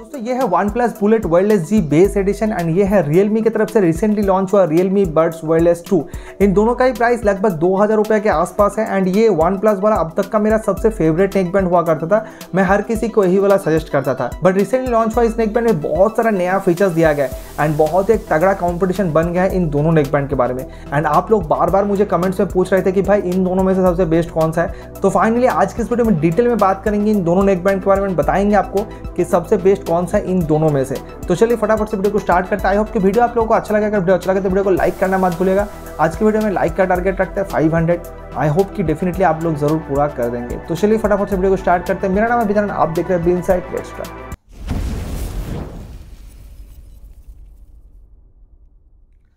दोस्तों, ये है OnePlus bullet wireless Z bass edition and ये है रियलमी की तरफ़ से रिसेंटली लॉन्च हुआ रियलमी बर्ड्स वायरलेस टू इन दोनों का ही प्राइस लगभग दो हज़ार रुपये के आसपास है एंड ये वन प्लस वाला अब तक का मेरा सबसे फेवरेट नेक बैंड हुआ करता था। मैं हर किसी को यही वाला सजेस्ट करता था। बट रिसेंटली लॉन्च हुआ इस नेक बैंड में बहुत सारा नया फीचर्स दिया गया है एंड बहुत एक तगड़ा कॉम्पिटिशन बन गया है इन दोनों नेक बैंड के बारे में। एंड आप लोग बार बार मुझे कमेंट्स में पूछ रहे थे कि भाई इन दोनों में से सबसे बेस्ट कौन सा है? तो फाइनली आज की इस वीडियो में डिटेल में बात करेंगे इन दोनों नेक बैंड के बारे में बताएँगे आपको कि सबसे बेस्ट कौन सा इन दोनों में से? तो चलिए फटाफट से वीडियो को स्टार्ट करते आई होप कि वीडियो आप लोगों को अच्छा लगा। अगर वीडियो अच्छा लगे तो वीडियो को लाइक करना मत भूलेगा आज की वीडियो में लाइक का टारगेट रखते हैं फाइव हंड्रेड आई होप कि डेफिनेटली आप लोग ज़रूर पूरा कर देंगे। तो चलिए फटाफट से वीडियो को स्टार्ट करते हैं। मेरा नाम विधान आप देख रहे हैं बीन साइड लेट्स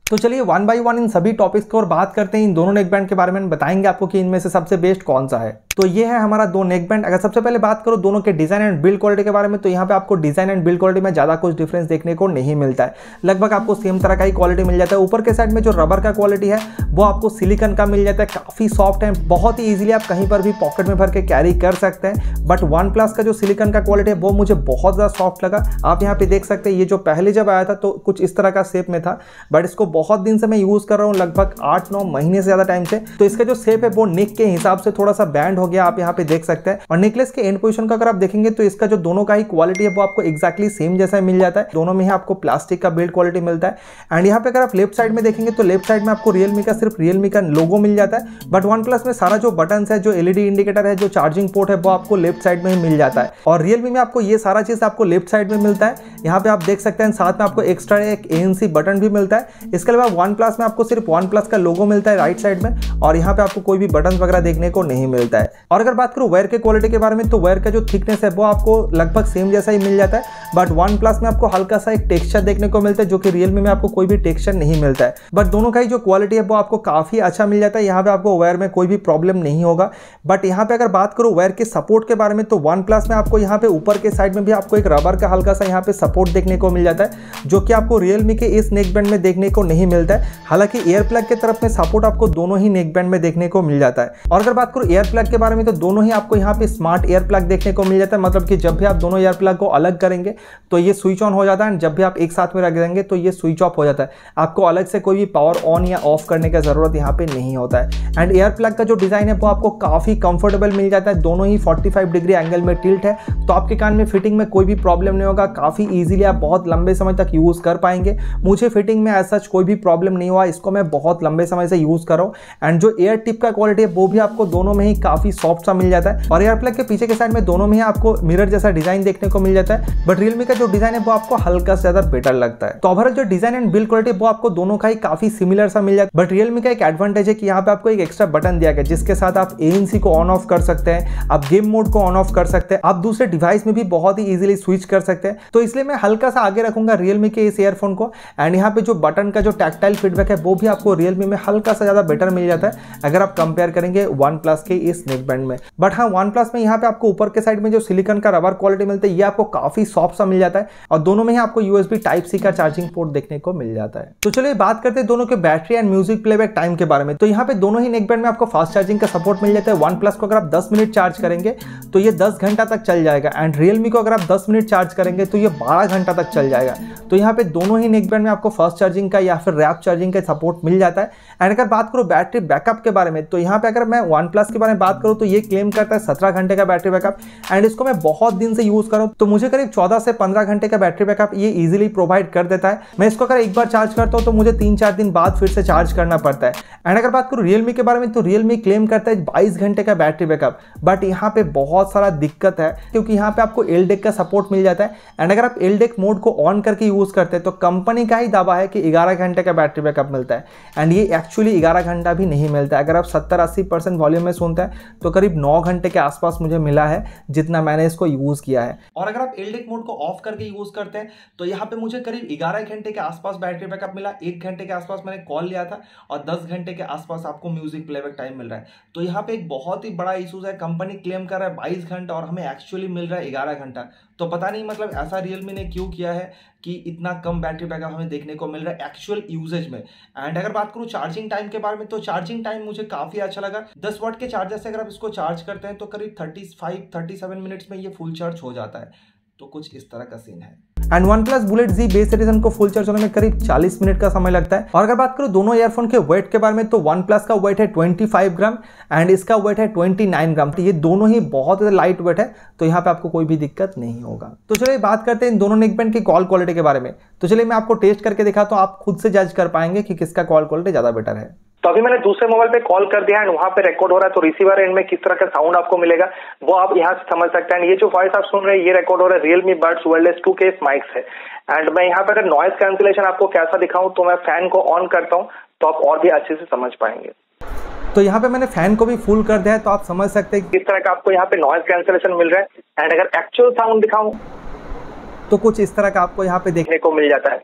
तो चलिए वन बाय वन इन सभी टॉपिक्स को और बात करते हैं। इन दोनों नेक बैंड के बारे में बताएँगे आपको कि इनमें से सबसे बेस्ट कौन सा है। तो ये है हमारा दो नेक बैंड अगर सबसे पहले बात करो दोनों के डिज़ाइन एंड बिल्ड क्वालिटी के बारे में तो यहाँ पे आपको डिज़ाइन एंड बिल्ड क्वालिटी में ज़्यादा कुछ डिफरेंस देखने को नहीं मिलता है। लगभग आपको सेम तरह का ही क्वालिटी मिल जाता है। ऊपर के साइड में जो रबर का क्वालिटी है, वो आपको सिलिकन का मिल जाता है। काफ़ी सॉफ्ट है बहुत ही ईजिली आप कहीं पर भी पॉकेट में भर के कैरी कर सकते हैं। बट वन प्लस का जो सिलिकन का क्वालिटी है, वो मुझे बहुत ज़्यादा सॉफ्ट लगा। आप यहाँ पे देख सकते हैं, ये जो पहले जब आया था तो कुछ इस तरह का शेप में था। बट इसको बहुत दिन से मैं यूज़ कर रहा हूँ, लगभग आठ नौ महीने से ज़्यादा टाइम से। तो इसका जो शेप है, वो नेक के हिसाब से थोड़ा सा बैंड हो गया, आप यहाँ पे देख सकते हैं। और नेकलेस के एंड पोजिशन का अगर आप देखेंगे तो इसका जो दोनों का ही क्वालिटी है, वो आपको एक्जैक्टली सेम जैसा मिल जाता है। दोनों में ही आपको प्लास्टिक का बिल्ड क्वालिटी मिलता है। एंड यहाँ पे अगर आप लेफ़्ट साइड में देखेंगे तो लेफ़्ट साइड में आपको रियलमी का सिर्फ़ रियलमी का लोगो मिल जाता है। बट वन प्लस में सारा जो बटन है, जो एलईडी इंडिकेटर है, जो चार्जिंग पोर्ट है, वो आपको लेफ़्ट साइड में ही मिल जाता है। और रियलमी में आपको ये सारा चीज़ आपको लेफ़्ट साइड में मिलता है। यहाँ पे आप देख सकते हैं, साथ में आपको एक्स्ट्रा एक ए बटन भी मिलता है। इसके अलावा वन प्लस में आपको सिर्फ़ वन प्लस का लोगो मिलता है राइट साइड में। और यहाँ पे आपको कोई भी बटन वगैरह देखने को नहीं मिलता है। और अगर बात करूँ वायर के क्वालिटी के बारे में तो वायर का जो थिकनेस है, वो आपको लगभग सेम जैसा ही मिल जाता है। बट वन प्लस में आपको हल्का सा एक टेक्सचर देखने को मिलता है, जो कि रियलमी में आपको कोई भी टेक्सचर नहीं मिलता है। बट दोनों का ही जो क्वालिटी है, वो आपको काफ़ी अच्छा मिल जाता है। यहाँ पे आपको वायर में कोई भी प्रॉब्लम नहीं होगा। बट यहाँ पे अगर बात करूँ वायर के सपोर्ट के बारे में तो वन प्लस में आपको यहाँ पे ऊपर के साइड में भी आपको एक रबर का हल्का सा यहाँ पे सपोर्ट देखने को मिल जाता है, जो कि आपको रियलमी के इस नेक बैंड में देखने को नहीं मिलता है। हालाँकि एयर प्लग के तरफ़ में सपोर्ट आपको दोनों ही नेक बैंड में देखने को मिल जाता है। और अगर बात करूँ एयर प्लग के बारे में तो दोनों ही आपको यहाँ पे स्मार्ट एयर प्लग देखने को मिल जाता है। मतलब कि जब भी आप दोनों एयर प्लग को अलग करेंगे तो ये स्विच ऑन हो जाता है जब भी आप एक साथ में रख देंगे तो ये स्विच ऑफ़ हो जाता है। आपको अलग से कोई भी पावर ऑन या ऑफ़ करने का ज़रूरत यहाँ पे नहीं होता है। एंड एयर प्लग का जो डिज़ाइन है, वो आपको काफ़ी कंफर्टेबल मिल जाता है। दोनों ही 45 डिग्री एंगल में टिल्ट है। तो आपके कान में फिटिंग में कोई भी प्रॉब्लम नहीं होगा। काफ़ी ईजिली आप बहुत लंबे समय तक यूज़ कर पाएँगे। मुझे फिटिंग में ऐसा कोई भी प्रॉब्लम नहीं हुआ। इसको मैं बहुत लंबे समय से यूज़ कर रहा हूँ। एंड जो एयर टिप का क्वालिटी है, वो भी आपको दोनों में ही काफ़ी सॉफ्ट सा मिल जाता है। और एयर प्लग के पीछे के साइड में दोनों में आपको मिरर जैसा डिज़ाइन देखने को मिल जाता है। बट रियलमी का जो डिज़ाइन है, वो आपको हल्का से ज़्यादा बेटर लगता है। तो ओवरऑल जो डिज़ाइन एंड बिल्ड क्वालिटी वो आपको दोनों का ही काफ़ी सिमिलर सा मिल जाता है। बट रियलमी का एक एडवांटेज है कि यहाँ पे आपको एक एक्स्ट्रा बटन दिया गया, जिसके साथ आप ए को ऑन ऑफ़ कर सकते हैं, आप गेम मोड को ऑन ऑफ़ कर सकते हैं, आप दूसरे डिवाइस में भी बहुत ही इजिली स्विच कर सकते हैं। तो इसलिए मैं हल्का सा आगे रखूँगा रियलमी के इस ईयरफोन को। एंड यहाँ पे जो बटन का जो टैक्टाइल फीडबैक है, वो भी आपको रियलमी में हल्का सा ज़्यादा बेटर मिल जाता है। अगर आप कंपेयर करेंगे वन प्लस के इस नेक बैंड में। बट हाँ वन प्लस में यहाँ पे आपको ऊपर के साइड में जो सिलिकन का रबर क्वालिटी मिलता है, ये आपको काफ़ी सॉफ्ट सा मिल जाता है। और दोनों में ही आपको यूएसबी टाइप सी का चार्जिंग पोर्ट देखने को मिल जाता है। तो चलिए बात करते हैं दोनों के battery and music playback time के बारे में। तो यहाँ पे दोनों ही नेक बैंड में आपको फास्ट चार्जिंग का सपोर्ट मिल जाता है। वन प्लस को अगर आप दस मिनट चार्ज करेंगे तो ये दस घंटा तक चल जाएगा। एंड रियलमी को अगर आप दस मिनट चार्ज करेंगे तो ये बारह घंटा तक चल जाएगा। तो यहाँ पे दोनों ही नेक बैंड में आपको फास्ट चार्जिंग का या फिर रैप चार्जिंग का सपोर्ट मिल जाता है। एंड अगर बात करूँ बैटरी बैकअप के बारे में तो यहाँ पे अगर मैं वन प्लस के बारे में बात करूँ तो ये क्लेम करता है सत्रह घंटे का बैटरी बैकअप एंड इसको मैं बहुत दिन से यूज़ करूँ तो मुझे करीब चौदह से पंद्रह घंटे का बैटरी बैकअप ये इजिली प्रोवाइड कर देता है। मैं इसको अगर एक बार चार्ज करता हूँ तो मुझे तीन चार दिन बाद फिर से चार्ज करना पड़ता है। एंड अगर बात करूँ रियलमी के बारे में तो रियलमी क्लेम करता है बाईस घंटे का बैटरी बैकअप बट यहाँ पे बहुत सारा दिक्कत है, क्योंकि यहाँ पे आपको एल का सपोर्ट मिल जाता है। एंड अगर आप एल मोड को ऑन करके यूज़ करते हैं तो कंपनी का ही दावा है कि ग्यारह घंटे का बैटरी बैकअप मिलता है। एंड ये एक्चुअली ग्यारह घंटा भी नहीं मिलता अगर आप सत्तर अस्सी परसेंट वॉल्यूम में सुनते हैं तो करीब नौ घंटे के आसपास मुझे मिला है, जितना मैंने इसको यूज़ किया है। और अगर आप एल मोड को ऑफ़ करके यूज़ करते हैं तो यहाँ पे मुझे करीब ग्यारह घंटे के आसपास बैटरी बैकअप मिला। एक घंटे के आसपास मैंने कॉल लिया था और दस घंटे के आसपास आपको म्यूज़िक प्लेबैक टाइम मिल रहा है। तो यहाँ पे एक बहुत ही बड़ा इशूज है। कंपनी क्लेम कर रहा है बाईस घंटा और हमें एक्चुअली मिल रहा है ग्यारह घंटा। तो पता नहीं मतलब ऐसा रियलमी ने क्यों किया है कि इतना कम बैटरी बैकअप हमें देखने को मिल रहा है एक्चुअल यूजेज में। एंड अगर बात करूँ चार्जिंग टाइम के बारे में तो चार्जिंग टाइम मुझे काफ़ी अच्छा लगा। दस वॉट के चार्जर से अगर आप इसको चार्ज करते हैं तो करीब thirty five thirty seven minutes में ये फुल चार्ज हो जाता है। तो कुछ इस तरह का सीन है। And one plus bullet Z bass edition को फुल चार्ज होने में करीब 40 मिनट का समय लगता है। और अगर बात करो दोनों ईयरफोन के वेट के बारे में तो वन प्लस का वेट है 25 ग्राम एंड इसका वेट है 29 ग्राम तो ये दोनों ही बहुत ज़्यादा लाइट वेट है तो यहाँ पे आपको कोई भी दिक्कत नहीं होगा। तो चलिए बात करते हैं इन दोनों नेकबैंड की कॉल क्वालिटी के बारे में। तो चलिए मैं आपको टेस्ट करके दिखा तो आप खुद से जज कर पाएँगे कि किसका कॉल क्वालिटी ज़्यादा बेटर है। तो अभी मैंने दूसरे मोबाइल पे कॉल कर दिया एंड वहाँ पे रिकॉर्ड हो रहा है तो रिसीवर एंड में किस तरह का साउंड आपको मिलेगा वो आप यहाँ से समझ सकते हैं। ये जो वॉइस आप सुन रहे हैं ये रिकॉर्ड हो रहा है रियलमी बर्ड्स वर्ल्ड टू के माइक्स है। एंड मैं यहाँ पे अगर नॉइस कैंसिलेशन आपको कैसा दिखाऊँ तो मैं फ़ैन को ऑन करता हूँ तो आप और भी अच्छे से समझ पाएँगे। तो यहाँ पे मैंने फ़ैन को भी फुल कर दिया है तो आप समझ सकते हैं किस तरह का आपको यहाँ पे नॉइस कैंसिलेशन मिल रहा है। एंड अगर एक्चुअल साउंड दिखाऊँ तो कुछ इस तरह का आपको यहाँ पे देखने को मिल जाता है।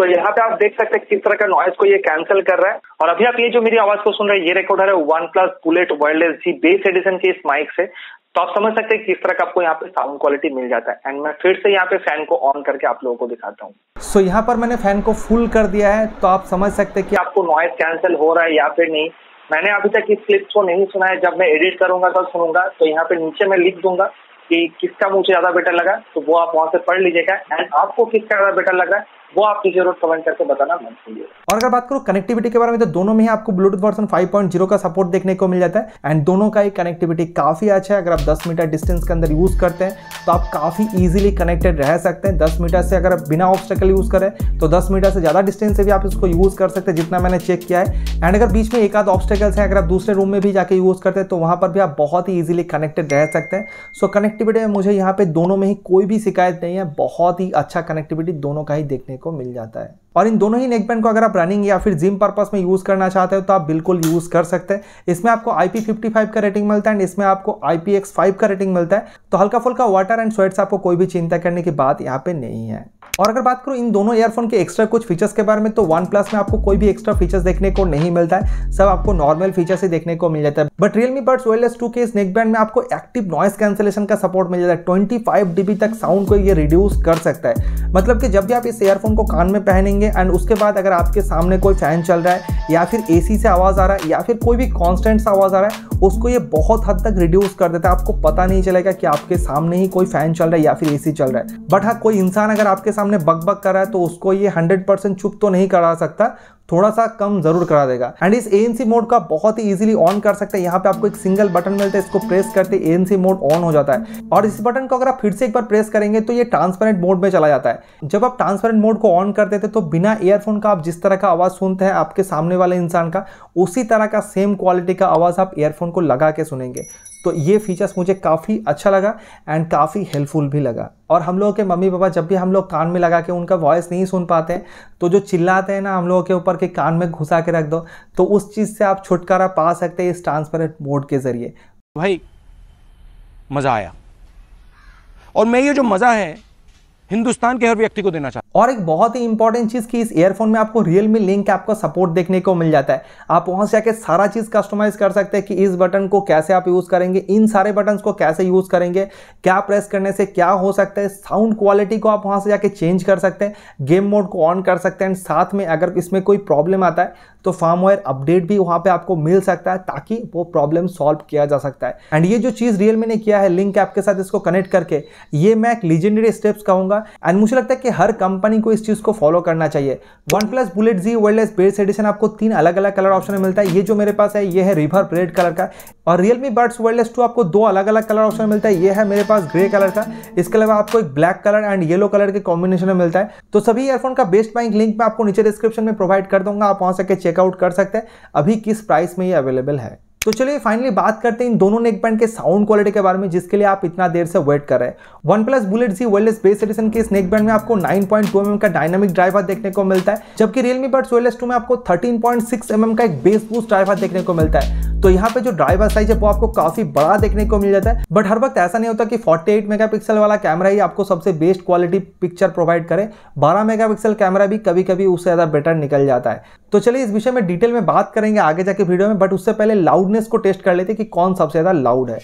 सो so, यहाँ पे आप देख सकते हैं किस तरह का नॉइस को ये कैंसिल कर रहा है। और अभी आप ये जो मेरी आवाज़ को सुन रहे हैं ये रिकॉर्ड है one plus bullet wireless Z bass edition के इस माइक से। तो आप समझ सकते हैं किस तरह का आपको यहाँ पे साउंड क्वालिटी मिल जाता है। एंड मैं फिर से यहाँ पे फ़ैन को ऑन करके आप लोगों को दिखाता हूँ। सो so, यहाँ पर मैंने फ़ैन को फुल कर दिया है तो आप समझ सकते हैं कि आपको नॉइस कैंसिल हो रहा है या फिर नहीं। मैंने अभी तक इस क्लिप को नहीं सुना है। जब मैं एडिट करूँगा तब सुनूँगा। तो यहाँ पे नीचे मैं लिख दूँगा कि किसका मुझे ज़्यादा बेटर लगा तो वो आप वहाँ से पढ़ लीजिएगा। एंड आपको किसका ज़्यादा बेटर लगा वो आपकी ज़रूर कमेंट करके बताना मत भूलिए। और अगर बात करूँ कनेक्टिविटी के बारे में तो दोनों में ही आपको ब्लूटूथ वर्जन 5.0 का सपोर्ट देखने को मिल जाता है। एंड दोनों का ही कनेक्टिविटी काफ़ी अच्छा है। अगर आप 10 मीटर डिस्टेंस के अंदर यूज़ करते हैं तो आप काफ़ी इजीली कनेक्टेड रह सकते हैं। 10 मीटर से अगर आप बिना ऑब्स्टेकल यूज़ करें तो 10 मीटर से ज़्यादा डिस्टेंस से भी आप इसको यूज़ कर सकते हैं, जितना मैंने चेक किया है। एंड अगर बीच में एक आध ऑब्स्टेकल्स है, अगर आप दूसरे रूम में भी जाके यूज़ करते हैं तो वहाँ पर भी आप बहुत ही ईजिली कनेक्टेड रह सकते हैं। सो कनेक्टिविटी में मुझे यहाँ पे दोनों में ही कोई भी शिकायत नहीं है। बहुत ही अच्छा कनेक्टिविटी दोनों का ही देखने को मिल जाता है। और इन दोनों ही नेकबैंड को अगर आप रनिंग या फिर जिम पर्पस में यूज़ करना चाहते हो तो आप बिल्कुल यूज़ कर सकते हैं। इसमें आपको IP55 का रेटिंग मिलता है एंड इसमें आपको IPX5 का रेटिंग मिलता है। तो हल्का फुल्का वाटर एंड स्वेट्स आपको कोई भी चिंता करने की बात यहाँ पे नहीं है। और अगर बात करूँ इन दोनों ईयरफोन के एक्स्ट्रा कुछ फीचर्स के बारे में तो वन प्लस में आपको कोई भी एक्स्ट्रा फीचर्स देखने को नहीं मिलता है। सब आपको नॉर्मल फीचर्स ही देखने को मिल जाता है। But Realme buds wireless two के इस नेक बैंड में आपको एक्टिव नॉइस कैंसिलेशन का सपोर्ट मिल जाता है। ट्वेंटी फाइव तक साउंड को ये रिड्यूस कर सकता है। मतलब कि जब भी आप इस ईयरफोन को कान में पहनेंगे एंड उसके बाद अगर आपके सामने कोई फ़ैन चल रहा है, या फिर एसी से आवाज़ आ रहा है, या फिर कोई भी कॉन्स्टेंट सा आवाज़ आ रहा है, उसको ये बहुत हद तक रिड्यूस कर देता है। आपको पता नहीं चलेगा कि आपके सामने ही कोई फ़ैन चल रहा है, या फिर एसी चल रहा है। बट हाँ कोई इंसान अगर आपके सामने बकबक बक कर रहा है तो उसको ये हंड्रेड परसेंट चुप तो नहीं करा सकता। थोड़ा सा कम ज़रूर करा देगा। एंड इस एएनसी मोड का बहुत ही इजीली ऑन कर सकते हैं। यहाँ पे आपको एक सिंगल बटन मिलता है, इसको प्रेस करते एएनसी मोड ऑन हो जाता है। और इस बटन को अगर आप फिर से एक बार प्रेस करेंगे तो ये ट्रांसपेरेंट मोड में चला जाता है। जब आप ट्रांसपेरेंट मोड को ऑन कर देते तो बिना ईयरफोन का आप जिस तरह का आवाज़ सुनते हैं आपके सामने वाले इंसान का, उसी तरह का सेम क्वालिटी का आवाज़ आप ईयरफोन को लगा के सुनेंगे। तो ये फीचर्स मुझे काफ़ी अच्छा लगा एंड काफ़ी हेल्पफुल भी लगा। और हम लोगों के मम्मी पापा जब भी हम लोग कान में लगा के उनका वॉइस नहीं सुन पाते तो जो चिल्लाते हैं ना हम लोगों के ऊपर के कान में घुसा के रख दो तो उस चीज़ से आप छुटकारा पा सकते हैं इस ट्रांसपेरेंट मोड के ज़रिए। भाई, मज़ा आया। और मैं ये जो मज़ा है हिंदुस्तान के हर व्यक्ति को देना चाहता और एक बहुत ही इंपॉर्टेंट चीज़ की इस ईयरफोन में आपको रियलमी लिंक का सपोर्ट देखने को मिल जाता है। आप वहाँ से आके सारा चीज़ कस्टमाइज कर सकते हैं कि इस बटन को कैसे आप यूज़ करेंगे, इन सारे बटन को कैसे यूज़ करेंगे, क्या प्रेस करने से क्या हो सकता है साउंड क्वालिटी को आप वहाँ से जाके चेंज कर सकते हैं गेम मोड को ऑन कर सकते हैं साथ में अगर इसमें कोई प्रॉब्लम आता है तो फार्मवेयर अपडेट भी वहाँ पे आपको मिल सकता है ताकि वो प्रॉब्लम सॉल्व किया जा सकता है। एंड ये जो चीज़ रियलमी ने किया है लिंक ऐप के साथ इसको कनेक्ट करके, ये मैं एक लीजेंडरी स्टेप्स कहूँगा एंड मुझे लगता है कि हर कंपनी को इस चीज़ को फॉलो करना चाहिए। One plus bullet Z wireless bass edition आपको तीन अलग अलग कलर ऑप्शन में मिलता है। ये जो मेरे पास है, ये है रिवर रेड कलर का। और रियलमी बर्ड्स वर्ल्डलेस टू आपको दो अलग अलग कलर ऑप्शन मिलता है। ये है मेरे पास ग्रे कलर का। इसके अलावा आपको एक black colour and yellow colour के कॉम्बिनेशन में मिलता है। तो सभी ईयरफोन का बेस्ट बाइंग लिंक मैं आपको नीचे डिस्क्रिप्शन में प्रोवाइड कर दूँगा। आप वहाँ से चेकआउट कर सकते हैं। अभी किस प्राइस में ये अवेलेबल है? तो चलिए फाइनली बात करते हैं इन दोनों नेक बैंड के साउंड क्वालिटी के बारे में, जिसके लिए आप इतना देर से वेट कर रहे हैं। One plus bullet Z world bass edition के इस नेक बैंड में आपको 9.2 पॉइंट mm का डायनामिक ड्राइवर देखने को मिलता है, जबकि रियलमी बर्ड्स वर्ल्ड टू में आपको 13.6 mm का एक बेस बूस्ट ड्राइवर देखने को मिलता है। तो यहाँ पे जो ड्राइवर साइज़ है, वो आपको काफ़ी बड़ा देखने को मिल जाता है। बट हर वक्त ऐसा नहीं होता कि 48 मेगापिक्सल वाला कैमरा ही आपको सबसे बेस्ट क्वालिटी पिक्चर प्रोवाइड करे। 12 मेगापिक्सल कैमरा भी कभी कभी उससे ज़्यादा बेटर निकल जाता है। तो चलिए इस विषय में डिटेल में बात करेंगे आगे जाके वीडियो में बट उससे पहले लाउडनेस को टेस्ट कर लेते कि कौन सबसे ज़्यादा लाउड है।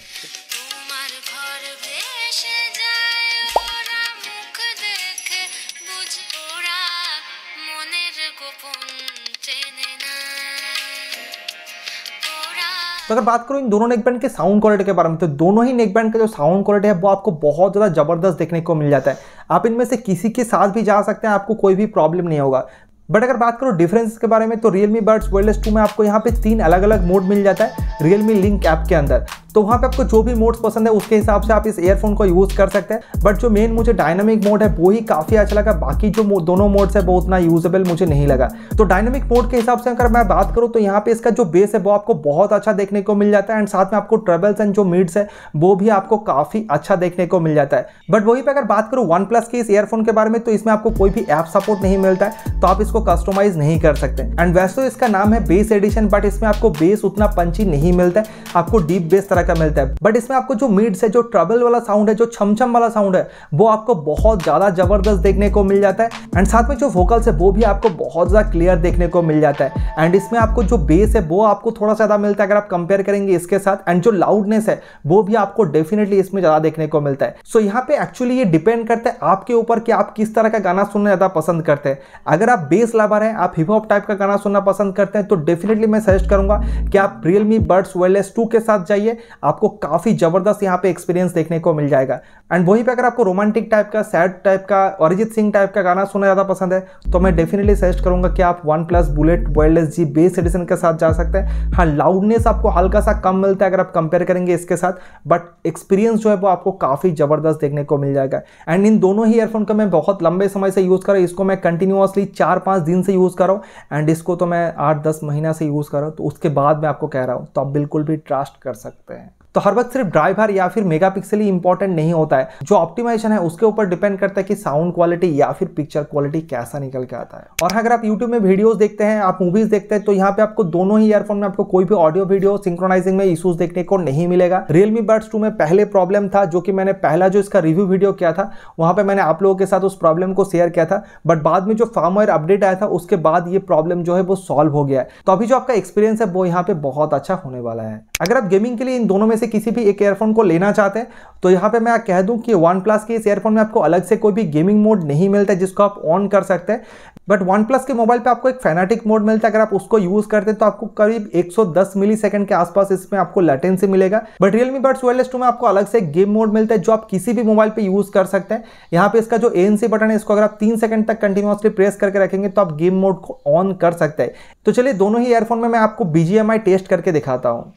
तो अगर बात करूँ इन दोनों नेकबैंड के साउंड क्वालिटी के बारे में तो दोनों ही नेकबैंड का जो साउंड क्वालिटी है वो आपको बहुत ज़्यादा ज़बरदस्त देखने को मिल जाता है। आप इनमें से किसी के साथ भी जा सकते हैं आपको कोई भी प्रॉब्लम नहीं होगा। बट अगर बात करो डिफरेंस के बारे में तो रियलमी बर्ड्स वर्ल्ड टू में आपको यहाँ पे तीन अलग अलग मोड मिल जाता है रियलमी लिंक ऐप के अंदर। तो वहाँ पे आपको जो भी मोड्स पसंद है, उसके हिसाब से आप इस ईयरफोन को यूज़ कर सकते हैं। बट जो मेन मुझे डायनामिक मोड है, वो ही काफ़ी अच्छा लगा। बाकी जो दोनों मोड्स है, वो उतना यूजेबल मुझे नहीं लगा। तो डायनामिक मोड के हिसाब से अगर मैं बात करूँ तो यहाँ पे इसका जो बेस है, वो आपको बहुत अच्छा देखने को मिल जाता है। एंड साथ में आपको ट्रेबल्स एंड जो मिड्स है, वो भी आपको काफ़ी अच्छा देखने को मिल जाता है। बट वही पे अगर बात करूँ वन प्लस के इस ईयरफोन के बारे में तो इसमें आपको कोई भी ऐप सपोर्ट नहीं मिलता है तो आप इसको कस्टमाइज नहीं कर सकते। एंड वैसे तो इसका नाम है बेस एडिशन बट इसमें आपको बेस उतना पंची नहीं मिलता है। आपको डीप बेस तरह का मिलता है। बट इसमें आपको जो मिड्स है जो ट्रबल वाला साउंड है जो छमछम वाला साउंड है वो आपको बहुत ज़्यादा ज़बरदस्त देखने को मिल जाता है। एंड साथ में जो वोकल्स है वो भी आपको बहुत ज़्यादा क्लियर देखने को मिल जाता है। एंड इसमें आपको जो बेस है वो आपको थोड़ा ज़्यादा मिलता है अगर आप कंपेयर करेंगे इसके साथ। एंड जो लाउडनेस है वो भी आपको डेफिनेटली इसमें ज़्यादा देखने को मिलता है। सो so, यहाँ पे एक्चुअली ये डिपेंड करता है आपके ऊपर कि आप किस तरह का गाना सुनना ज़्यादा पसंद करते हैं। अगर आप बेस लवर हैं आप हिप हॉप टाइप का गाना सुनना पसंद करते हैं तो डेफिनेटली मैं सजेस्ट करूँगा कि आप रियलमी बर्ड्स वेलएस टू के साथ जाइए। आपको काफ़ी ज़बरदस्त यहाँ पे एक्सपीरियंस देखने को मिल जाएगा। एंड वहीं पे अगर आपको रोमांटिक टाइप का सैड टाइप का, अरिजीत सिंह टाइप का गाना सुनना ज़्यादा पसंद है तो मैं डेफिनेटली सजेस्ट करूँगा कि आप one plus bullet wireless Z bass edition के साथ जा सकते हैं। हाँ लाउडनेस आपको हल्का सा कम मिलता है अगर आप कंपेयर करेंगे इसके साथ बट एक्सपीरियंस जो है वो आपको काफ़ी ज़बरदस्त देखने को मिल जाएगा। एंड इन दोनों ही ईयरफोन का मैं बहुत लंबे समय से यूज़ कर रहा हूँ, इसको मैं कंटिन्यूसली चार पाँच दिन से यूज़ कर रहा हूँ एंड इसको तो मैं आठ दस महीना से यूज़ कर रहा हूँ तो उसके बाद मैं आपको कह रहा हूँ तो आप बिल्कुल भी ट्रस्ट कर सकते हैं। तो हर वक्त सिर्फ़ ड्राइवर या फिर मेगापिक्सल ही इंपॉर्टेंट नहीं होता है। जो ऑप्टिमाइजेशन है, उसके ऊपर डिपेंड करता है कि साउंड क्वालिटी या फिर पिक्चर क्वालिटी कैसा निकल के आता है। और अगर आप यूट्यूब में वीडियोस देखते हैं, आप मूवीज़ देखते हैं तो यहाँ पे आपको दोनों ही ईयरफोन में आपको कोई भी ऑडियो वीडियो सिंक्रोनाइजिंग में इशूज देखने को नहीं मिलेगा। रियलमी बर्ड्स टू में पहले प्रॉब्लम था, जो कि मैंने पहला जो इसका रिव्यू वीडियो किया था, वहाँ पर मैंने आप लोगों के साथ उस प्रॉब्लम को शेयर किया था। बट बाद में जो फार्मवेयर अपडेट आया था, उसके बाद ये प्रॉब्लम जो है, वो सॉल्व हो गया है। तो अभी जो आपका एक्सपीरियंस है, वो यहाँ पे बहुत अच्छा होने वाला है। अगर आप गेमिंग के लिए इन दोनों में से किसी भी एक ईयरफोन को लेना चाहते हैं तो यहाँ पे मैं कह दूँ कि वन प्लस के इस ईयरफोन में आपको अलग से कोई भी गेमिंग मोड नहीं मिलता है, जिसको आप ऑन कर सकते हैं। बट वन प्लस के मोबाइल पे आपको एक फैनाटिक मोड मिलता है। अगर आप उसको यूज़ करते हैं तो आपको करीब 110 मिली सेकंड के आसपास इसमें आपको लेटेंसी मिलेगा। But Realme buds wireless two में आपको अलग से गेम मोड मिलता है, जो आप किसी भी मोबाइल पे यूज़ कर सकते हैं। यहाँ पे इसका जो एनसी बटन है, इसको अगर आप तीन सेकंड तक कंटिन्यूसली प्रेस करके रखेंगे तो आप गेम मोड को ऑन कर सकते हैं। तो चलिए, दोनों ही एयरफोन में मैं आपको बीजीएमआई टेस्ट करके दिखाता हूँ।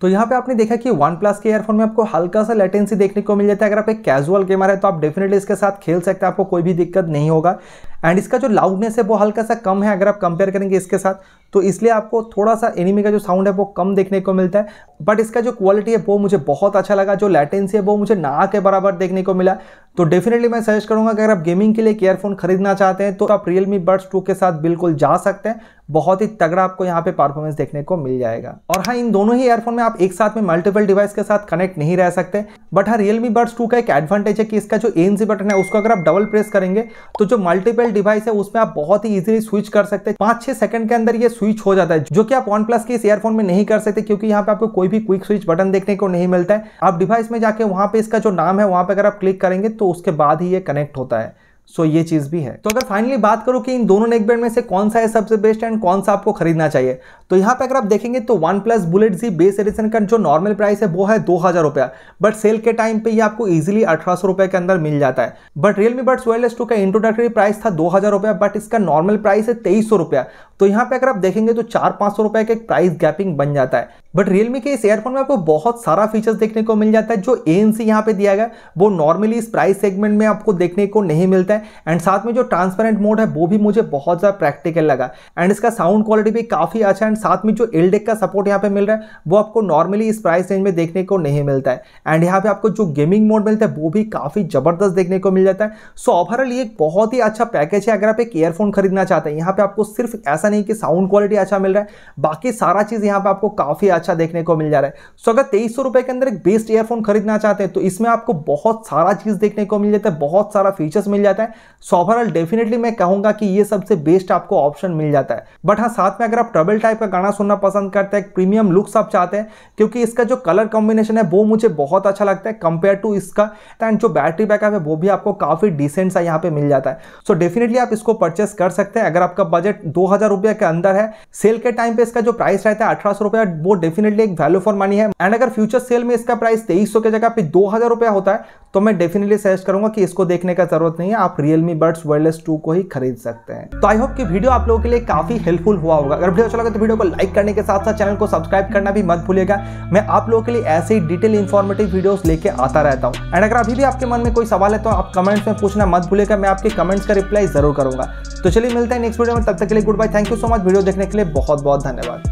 तो यहाँ पे आपने देखा कि वन प्लस के एयरफोन में आपको हल्का सा लेटेंसी देखने को मिल जाता है। अगर आप एक कैजुअल गेमर है तो आप डेफिनेटली इसके साथ खेल सकते हैं। आपको कोई भी दिक्कत नहीं होगा। एंड इसका जो लाउडनेस है, वो हल्का सा कम है, अगर आप कंपेयर करेंगे इसके साथ। तो इसलिए आपको थोड़ा सा एनिमी का जो साउंड है वो कम देखने को मिलता है बट इसका जो क्वालिटी है वो मुझे बहुत अच्छा लगा, जो लेटेंसी है वो मुझे ना के बराबर देखने को मिला। तो डेफिनेटली मैं सजेस्ट करूँगा कि अगर आप गेमिंग के लिए एक ईयरफोन खरीदना चाहते हैं तो आप रियलमी बर्ड्स टू के साथ बिल्कुल जा सकते हैं। बहुत ही तगड़ा आपको यहाँ पे परफॉर्मेंस देखने को मिल जाएगा। और हाँ इन दोनों ही ईयरफोन में आप एक साथ में मल्टीपल डिवाइस के साथ कनेक्ट नहीं रह सकते बट हाँ रियलमी बर्ड्स टू का एक एडवांटेज है कि इसका जो एन बटन है, उसको अगर आप डबल प्रेस करेंगे तो जो मल्टीपल डिवाइस है, उसमें आप बहुत ही इजीली स्विच कर सकते हैं। पाँच छह सेकंड के अंदर ये स्विच हो जाता है जो कि आप वन प्लस के इस ईयरफोन में नहीं कर सकते क्योंकि यहाँ पे आपको कोई भी क्विक स्विच बटन देखने को नहीं मिलता है। आप डिवाइस में जाके वहाँ पे इसका जो नाम है वहाँ पे अगर आप क्लिक करेंगे तो उसके बाद ही ये कनेक्ट होता है। सो so, ये चीज़ भी है। तो अगर फाइनली बात करूँ कि इन दोनों नेक बैंड में से कौन सा है सबसे बेस्ट एंड कौन सा आपको खरीदना चाहिए तो यहाँ पे अगर आप देखेंगे तो one plus bullet Z bass edition का जो नॉर्मल प्राइस है वो है दो हज़ार रुपया। बट सेल के टाइम पे ये आपको इजीली अठारह सौ रुपए के अंदर मिल जाता है। But Realme buds wireless two का इंट्रोडक्टरी प्राइस था दो हज़ार रुपया बट इसका नॉर्मल प्राइस है तेईस सौ रुपया। तो यहाँ पे अगर आप देखेंगे तो चार पाँच सौ रुपए का एक प्राइस गैपिंग बन जाता है। बट रियलमी के इस एयरफोन में आपको बहुत सारा फीचर्स देखने को मिल जाता है, जो ए एन सी यहाँ पे दिया गया वो नॉर्मली इस प्राइस सेगमेंट में आपको देखने को नहीं मिलता है। एंड साथ में जो ट्रांसपेरेंट मोड है, वो भी मुझे बहुत ज़्यादा प्रैक्टिकल लगा। एंड इसका साउंड क्वालिटी भी काफ़ी अच्छा एंड साथ में जो एलडेक का सपोर्ट यहाँ पे मिल रहा है, वो आपको नॉर्मली इस प्राइस रेंज में देखने को नहीं मिलता है। एंड यहाँ पे आपको जो गेमिंग मोड मिलता है, वो भी काफ़ी ज़बरदस्त देखने को मिल जाता है। सो ओवरऑल ये एक बहुत ही अच्छा पैकेज है, अगर आप एक ईयरफोन खरीदना चाहते हैं। यहाँ पे आपको सिर्फ़ ऐसा ऐसा नहीं कि साउंड क्वालिटी अच्छा मिल रहा है, बाकी सारा चीज़ यहाँ पे आपको काफ़ी अच्छा देखने को मिल जा रहा है। सो अगर तेईस रुपए के अंदर एक बेस्ट ईयरफोन खरीदना चाहते हैं तो इसमें आपको बहुत सारा चीज़ देखने को मिल जाता है, बहुत सारा फीचर्स मिल जाता है। सो ओवरऑल डेफिनेटली मैं कहूँगा कि ये सबसे बेस्ट आपको ऑप्शन मिल जाता है। बट हाँ साथ में अगर आप ट्रबल टाइप का गाना सुनना पसंद करते हैं प्रीमियम लुक्स आप चाहते हैं, क्योंकि इसका जो कलर कॉम्बिनेशन है, वो मुझे बहुत अच्छा लगता है कंपेयर टू इसका। एंड जो बैटरी बैकअप है, वो भी आपको काफ़ी डिसेंट सा यहाँ पे मिल जाता है। सो so डेफिनेटली आप इसको परचेस कर सकते हैं। अगर आपका बजट दो हज़ार रुपये के अंदर है। सेल के टाइम पे इसका जो प्राइस रहता है अठारह सौ वो डेफिनेटली एक वैल्यू फॉर मनी है। एंड अगर फ्यूचर सेल में इसका प्राइस तेईस के जगह पे दो हज़ार रुपया होता है तो मैं डेफिनेटली सजेस्ट करूँगा कि इसको देखने का ज़रूरत नहीं है, आप रियलमी बर्ड्स वायरलेस टू को ही खरीद सकते हैं। तो आई होप कि वीडियो आप लोगों के लिए काफ़ी हेल्पफुल हुआ होगा। अगर वीडियो अच्छा लगा तो वीडियो को लाइक करने के साथ साथ चैनल को सब्सक्राइब करना भी मत भूलिएगा। मैं आप लोगों के लिए ऐसे ही डिटेल इन्फॉर्मेटिव वीडियोस लेके आता रहता हूँ। एंड अगर अभी भी आपके मन में कोई सवाल है तो आप कमेंट्स में पूछना मत भूलिएगा। मैं आपके कमेंट्स का रिप्लाई ज़रूर करूँगा। तो चलिए मिलते हैं नेक्स्ट वीडियो में। तब तक के लिए good bye thank you so much video देखने के लिए बहुत बहुत धन्यवाद।